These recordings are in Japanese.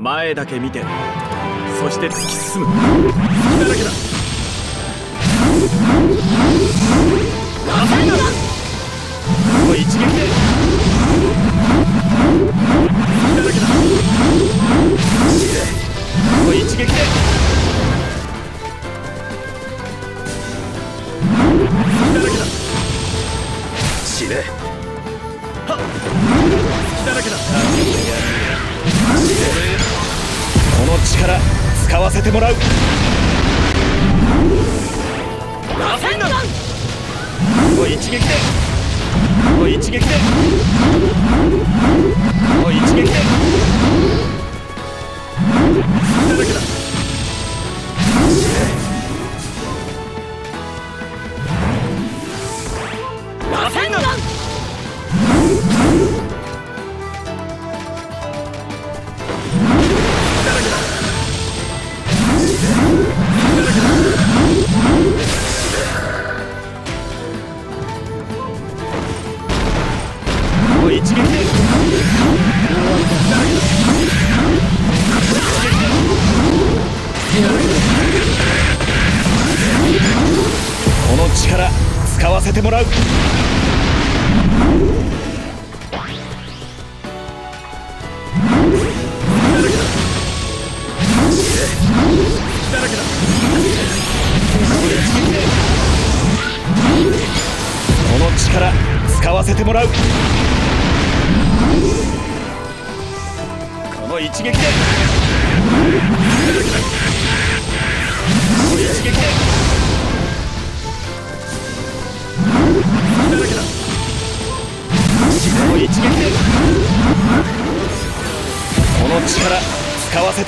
前だけ見てそして突き進む。隙だらけだ。この一撃で使わせてもらう。ラフェンナこの一撃で。この一撃で。この一撃で。隙だらけだてもらう。だらけだこの力使わせてもらう。この一撃で。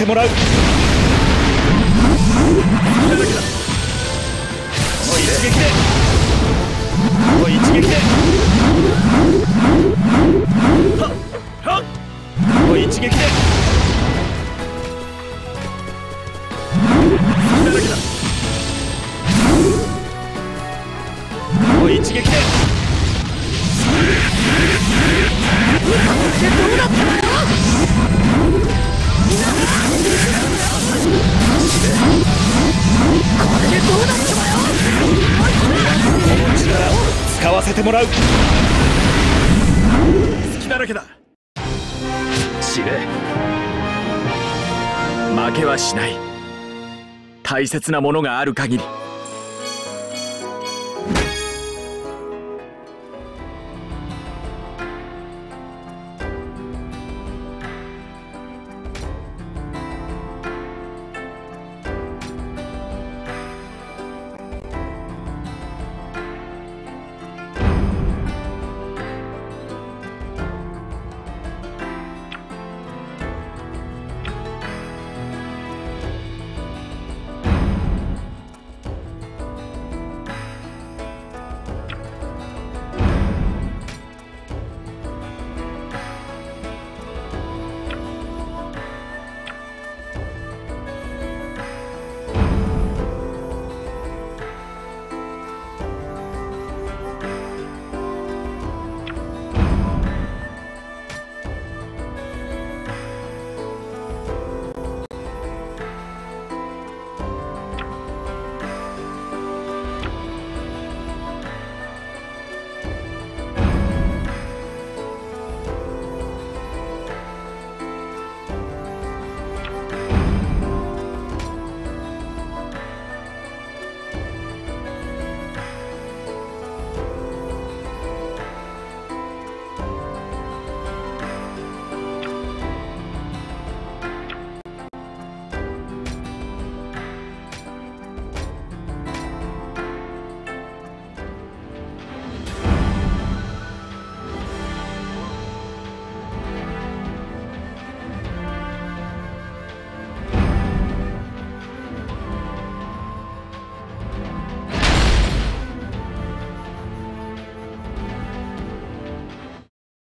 てもらうてもらう隙だらけだ。知れ。負けはしない。大切なものがある限り。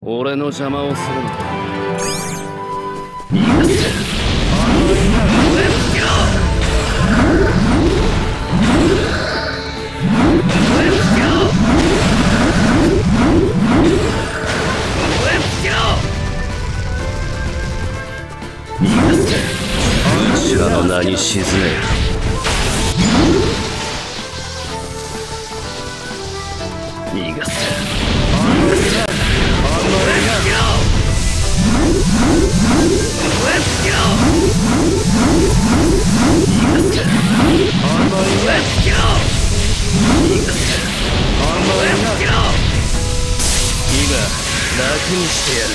俺の邪魔をするな。うちらの名に沈め逃がせ。にしてやる。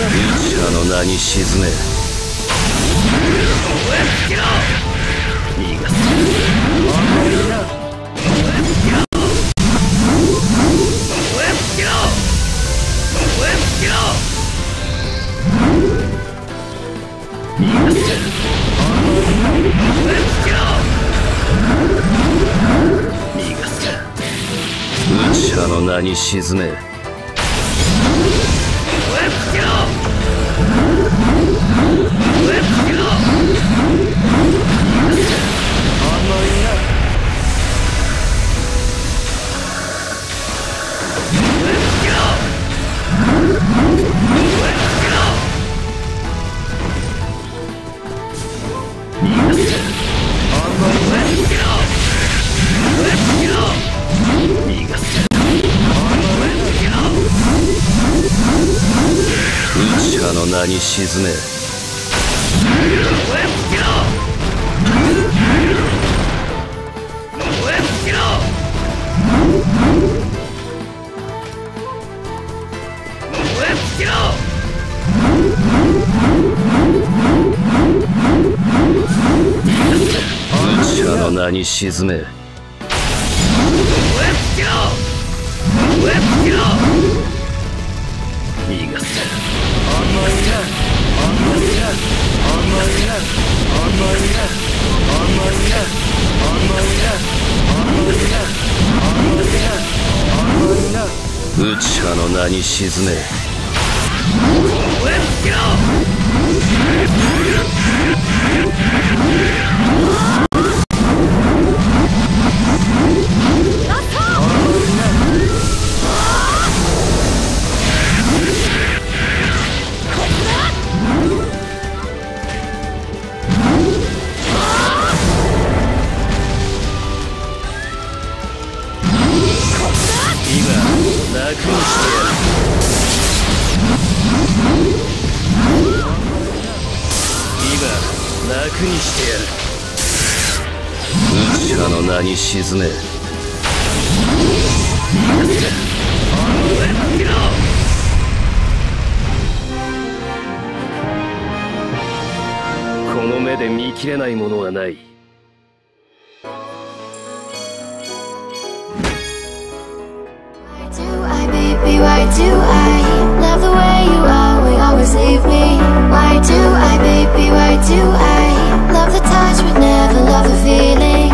うちらの名に沈め。逃がせ逃がに沈めちらの名に沈め。うちらの名に沈め。名に沈め。今楽にしてやる。の名に沈め。この目で見切れないものはない。We'd never love a feeling.